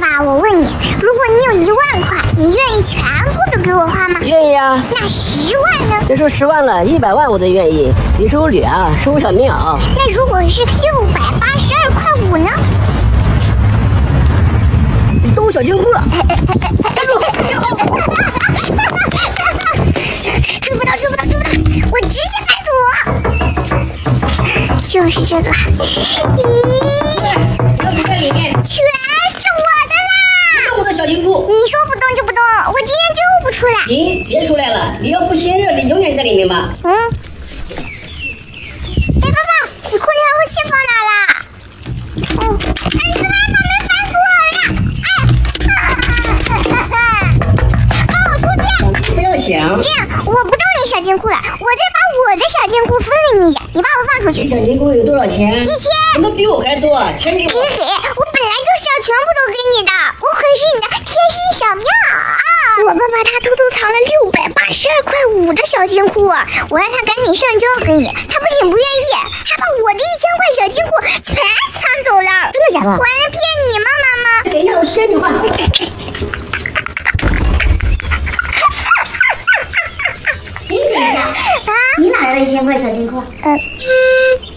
爸爸，我问你，如果你有一万块，你愿意全部都给我花吗？愿意啊。那十万呢？别说十万了，一百万我都愿意。你是我女儿，是我小棉袄。那如果是六百八十二块五呢？你动我小金库了！站住！追不到，追不到，追不到！我直接拍赌，就是这个。咦？里面全是我的啦！动我的小金库！你说不动就不动，我今天就不出来。行，别出来了。你要不信任，你永远在里面吧。嗯。哎，爸爸，你空调后气放哪了？哦，儿子妈妈没烦死我了！哎，哈哈哈放我出去！不要想。这样，我不动你小金库了，我再把我的小金库分给你一点，你把我放出去。小金库有多少钱？一千。怎么比我还多？全给我。嘿嘿，爸爸他偷偷藏了六百八十二块五的小金库，我让他赶紧上交给你，他不仅不愿意，还把我的一千块小金库全抢走了。真的假的？我还能骗你吗，妈妈？等一下，我先你话。一下，啊？你哪来的一千块小金库？呃。